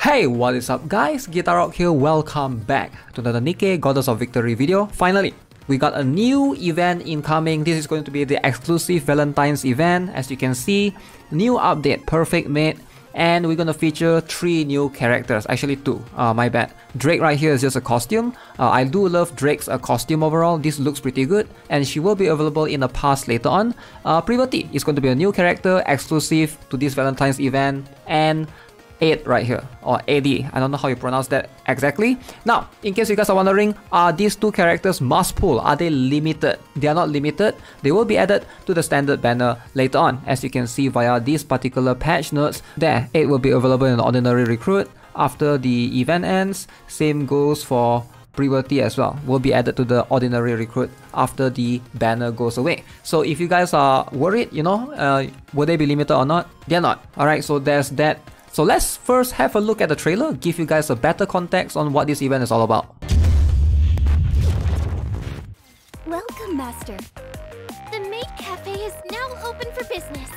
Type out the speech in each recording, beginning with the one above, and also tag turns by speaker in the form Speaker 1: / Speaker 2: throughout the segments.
Speaker 1: Hey, what is up guys? GuitarRock here, welcome back to the Nikke Goddess of Victory video. Finally, we got a new event incoming. This is going to be the exclusive Valentine's event. As you can see, new update, Perfect Mate. And we're gonna feature three new characters, actually two, uh, my bad. Drake right here is just a costume. Uh, I do love Drake's uh, costume overall, this looks pretty good. And she will be available in the pass later on. Uh, Privaty is going to be a new character, exclusive to this Valentine's event. And 8 right here or AD I don't know how you pronounce that exactly. Now in case you guys are wondering are these two characters must pull? Are they limited? They are not limited. They will be added to the standard banner later on. As you can see via these particular patch notes there 8 will be available in ordinary recruit. After the event ends same goes for Privaty as well will be added to the ordinary recruit after the banner goes away. So if you guys are worried, you know, uh, will they be limited or not? They're not. Alright, so there's that so let's first have a look at the trailer, give you guys a better context on what this event is all about.
Speaker 2: Welcome, Master. The Maid Cafe is now open for business.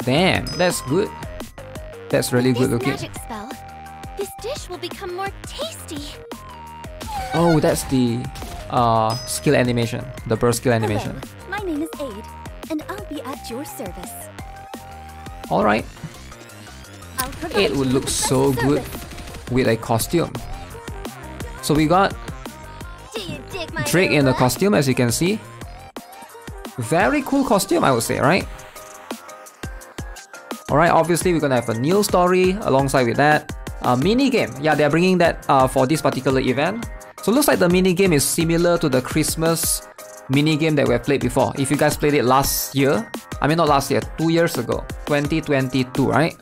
Speaker 1: Damn, that's good. That's really
Speaker 2: With
Speaker 1: good looking.
Speaker 2: magic spell, this dish will become more tasty.
Speaker 1: Oh, that's the uh, skill animation, the burst skill animation.
Speaker 2: Hello, my name is Ade, and I'll be at your service.
Speaker 1: Alright, it would look so good with a costume. So we got Drake in the costume as you can see. Very cool costume I would say, right? Alright, obviously we're gonna have a new story alongside with that. A mini game. Yeah, they're bringing that uh, for this particular event. So looks like the mini game is similar to the Christmas mini game that we have played before. If you guys played it last year, I mean not last year, two years ago, 2022, right?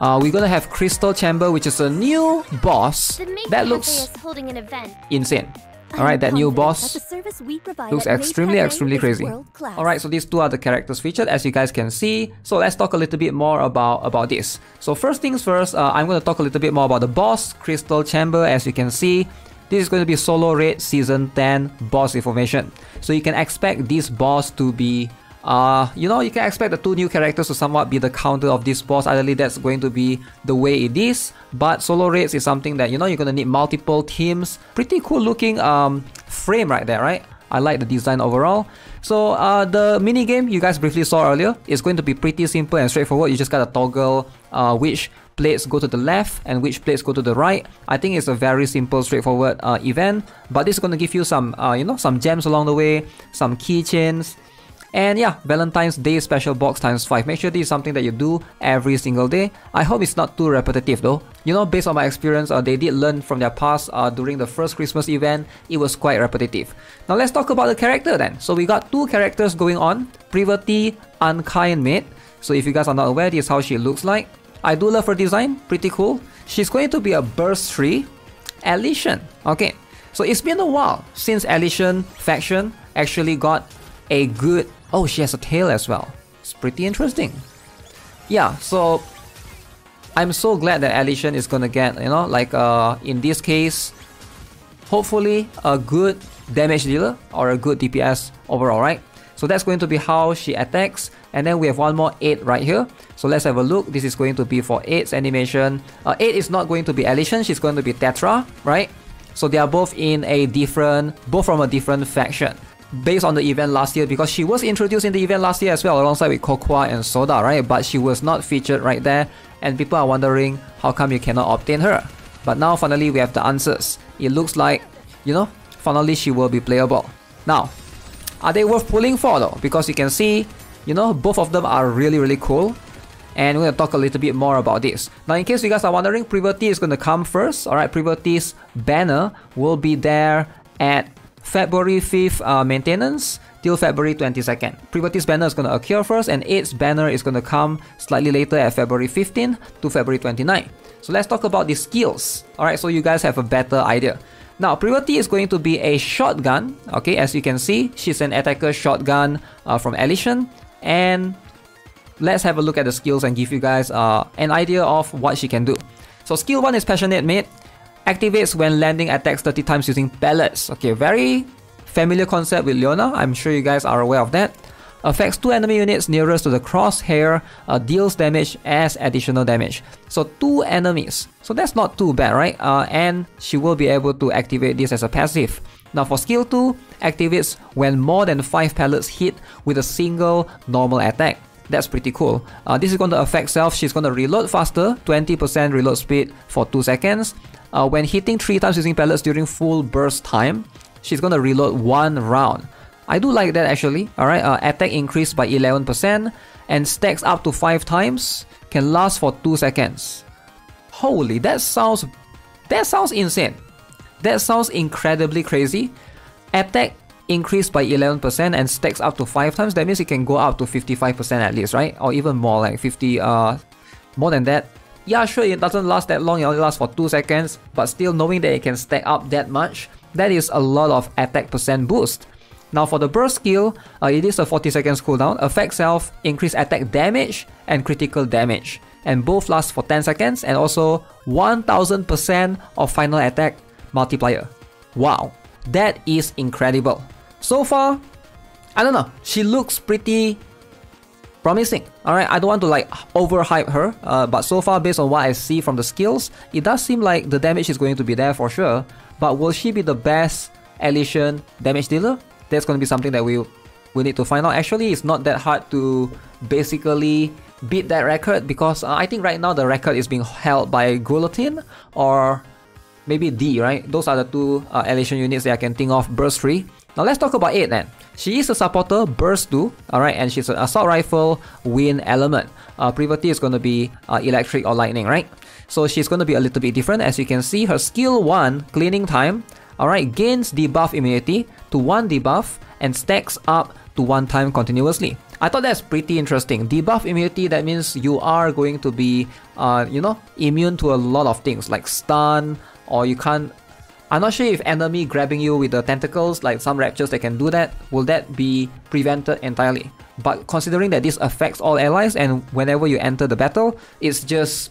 Speaker 1: Uh, we're gonna have Crystal Chamber, which is a new boss that looks
Speaker 2: holding an event.
Speaker 1: insane. Alright, that new boss
Speaker 2: that the service we provide
Speaker 1: looks extremely extremely crazy. all right so these two are the characters featured as you guys can see. So let's talk a little bit more about about this. So first things first uh, i'm going to talk a little bit more about the boss crystal chamber. As you can see this is going to be solo raid season 10 boss information. So you can expect this boss to be uh, you know, you can expect the two new characters to somewhat be the counter of this boss. Ideally, that's going to be the way it is. But solo raids is something that you know you're gonna need multiple teams. Pretty cool looking um frame right there, right? I like the design overall. So uh, the mini game you guys briefly saw earlier is going to be pretty simple and straightforward. You just gotta toggle uh, which plates go to the left and which plates go to the right. I think it's a very simple, straightforward uh, event. But this is gonna give you some, uh, you know, some gems along the way, some keychains. And yeah, Valentine's Day special box times 5. Make sure this is something that you do every single day. I hope it's not too repetitive though. You know, based on my experience, uh, they did learn from their past uh, during the first Christmas event. It was quite repetitive. Now let's talk about the character then. So we got two characters going on. Privaty Unkind Maid. So if you guys are not aware, this is how she looks like. I do love her design, pretty cool. She's going to be a burst 3 Elysian. Okay, so it's been a while since Elysian faction actually got a good. Oh, she has a tail as well. It's pretty interesting. Yeah, so I'm so glad that Elysian is gonna get, you know, like uh, in this case, hopefully a good damage dealer or a good DPS overall, right? So that's going to be how she attacks. And then we have one more 8 right here. So let's have a look. This is going to be for 8's animation. Uh, 8 is not going to be Elysian, she's going to be Tetra, right? So they are both in a different, both from a different faction. Based on the event last year, because she was introduced in the event last year as well, alongside with Cocoa and Soda, right? But she was not featured right there, and people are wondering how come you cannot obtain her. But now finally we have the answers. It looks like, you know, finally she will be playable. Now, are they worth pulling for though? Because you can see, you know, both of them are really really cool. And we're gonna talk a little bit more about this. Now, in case you guys are wondering, Privaty is gonna come first. Alright, Privaty's banner will be there at February 5th uh, maintenance till February 22nd. Privaty's banner is gonna occur first, and 8's banner is gonna come slightly later at February 15th to February 29th. So let's talk about the skills. Alright, so you guys have a better idea. Now, Privaty is going to be a shotgun. Okay, as you can see, she's an attacker shotgun uh, from Elysian. And let's have a look at the skills and give you guys uh, an idea of what she can do. So skill 1 is Passionate Mate. Activates when landing attacks 30 times using pellets. Okay, very familiar concept with Leona. I'm sure you guys are aware of that. Affects two enemy units nearest to the crosshair, uh, deals damage as additional damage. So two enemies. So that's not too bad, right? Uh, and she will be able to activate this as a passive. Now for skill 2, activates when more than 5 pellets hit with a single normal attack. That's pretty cool. Uh, this is going to affect self. She's going to reload faster, 20% reload speed for 2 seconds. Uh, when hitting 3 times using pellets during full burst time, she's going to reload 1 round. I do like that actually. Alright, uh, attack increased by 11% and stacks up to 5 times, can last for 2 seconds. Holy, that sounds that sounds insane. That sounds incredibly crazy. Attack increased by 11% and stacks up to 5 times. That means it can go up to 55% at least, right? Or even more, like 50, uh, more than that. Yeah, sure, it doesn't last that long, it only lasts for 2 seconds, but still knowing that it can stack up that much, that is a lot of attack percent boost. Now for the burst skill, uh, it is a 40 seconds cooldown, affect self, increase attack damage and critical damage. And both last for 10 seconds and also 1000% of final attack multiplier. Wow, that is incredible. So far, I don't know, she looks pretty promising. Alright, I don't want to like overhype her, uh, but so far based on what I see from the skills, it does seem like the damage is going to be there for sure. But will she be the best Elysian damage dealer? That's going to be something that we we need to find out. Actually, it's not that hard to basically beat that record because uh, I think right now the record is being held by Guillotine or maybe D, right? Those are the two uh, Elysian units that I can think of, Burst 3. Now let's talk about 8 then. She is a supporter, Burst 2, alright, and she's an assault rifle, wind element. Uh, Privaty is going to be uh, electric or lightning, right? So she's going to be a little bit different. As you can see, her skill 1, cleaning time, alright, gains debuff immunity to 1 debuff and stacks up to 1 time continuously. I thought that's pretty interesting. Debuff immunity, that means you are going to be, uh, you know, immune to a lot of things like stun, or you can't I'm not sure if enemy grabbing you with the tentacles, like some raptures that can do that, will that be prevented entirely. But considering that this affects all allies and whenever you enter the battle, it's just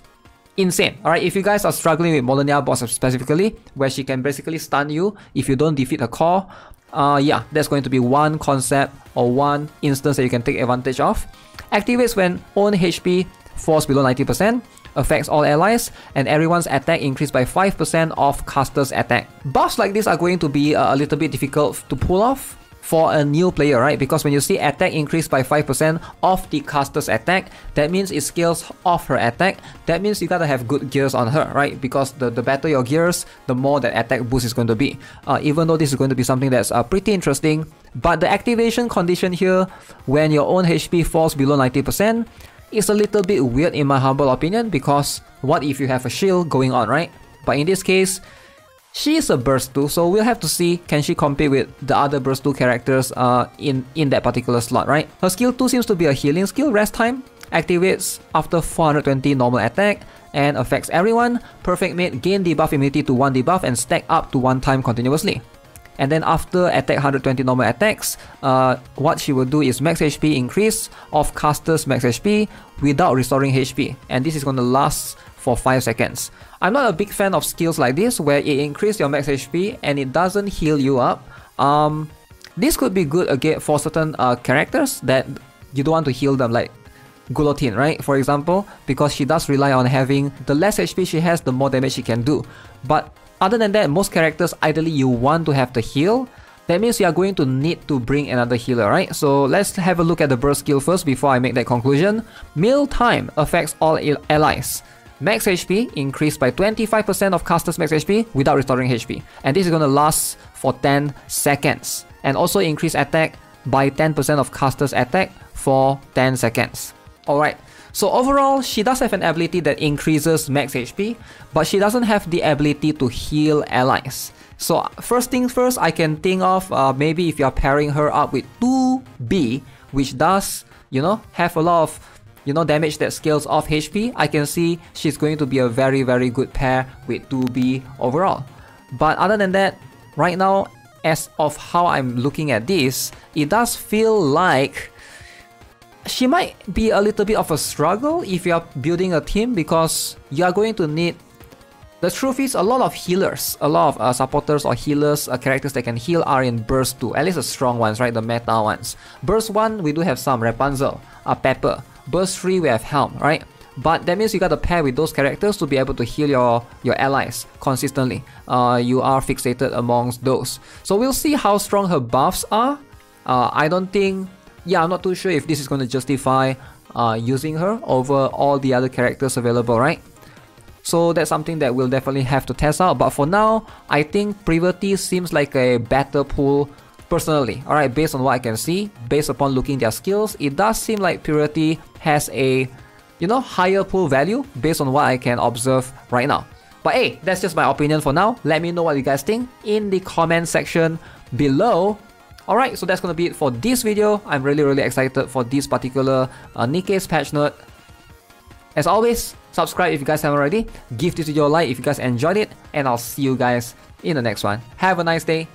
Speaker 1: insane. Alright, if you guys are struggling with Malenia boss specifically, where she can basically stun you if you don't defeat her core, uh, yeah, that's going to be one concept or one instance that you can take advantage of. Activates when own HP falls below 90%, affects all allies, and everyone's attack increased by 5% of caster's attack. Buffs like this are going to be uh, a little bit difficult to pull off for a new player, right? Because when you see attack increase by 5% of the caster's attack, that means it scales off her attack. That means you gotta have good gears on her, right? Because the, the better your gears, the more that attack boost is going to be. Uh, even though this is going to be something that's uh, pretty interesting, but the activation condition here, when your own HP falls below 90%, is a little bit weird in my humble opinion because what if you have a shield going on, right? But in this case, she is a burst 2, so we'll have to see can she compete with the other burst 2 characters uh, in, in that particular slot, right? Her skill 2 seems to be a healing skill, rest time, activates after 420 normal attack and affects everyone. Perfect Mate gain debuff immunity to 1 debuff and stack up to 1 time continuously. And then after attack 120 normal attacks, uh, what she will do is max HP increase of caster's max HP without restoring HP. And this is going to last for 5 seconds. I'm not a big fan of skills like this where it increases your max HP and it doesn't heal you up. Um, this could be good again for certain uh, characters that you don't want to heal them like Guillotine, right? For example, because she does rely on having the less HP she has, the more damage she can do. But other than that, most characters, ideally you want to have the heal. That means you are going to need to bring another healer, right? So let's have a look at the burst skill first before I make that conclusion. Meal time affects all allies. Max HP increased by 25% of caster's max HP without restoring HP. And this is to last for 10 seconds. And also increase attack by 10% of caster's attack for 10 seconds. Alright, so overall, she does have an ability that increases max HP, but she doesn't have the ability to heal allies. So first things first, I can think of uh, maybe if you're pairing her up with 2B, which does, you know, have a lot of, you know, damage that scales off HP, I can see she's going to be a very, very good pair with 2B overall. But other than that, right now, as of how I'm looking at this, it does feel like she might be a little bit of a struggle if you are building a team because you are going to need The truth is, a lot of healers, a lot of uh, supporters or healers, uh, characters that can heal are in Burst 2, at least the strong ones, right? The meta ones. Burst 1, we do have some Rapunzel, uh, Pepper. Burst 3, we have Helm, right? But that means you gotta pair with those characters to be able to heal your, your allies consistently. Uh, you are fixated amongst those. So we'll see how strong her buffs are. Uh, I don't think, yeah, I'm not too sure if this is going to justify uh, using her over all the other characters available, right? So that's something that we'll definitely have to test out. But for now, I think Priority seems like a better pool personally. Alright, based on what I can see, based upon looking at their skills, it does seem like Purity has a you know higher pool value based on what I can observe right now. But hey, that's just my opinion for now. Let me know what you guys think in the comment section below. Alright, so that's gonna be it for this video. I'm really really excited for this particular uh, Nikke's patch note. As always, subscribe if you guys haven't already, give this video a like if you guys enjoyed it, and I'll see you guys in the next one. Have a nice day,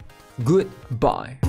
Speaker 1: goodbye.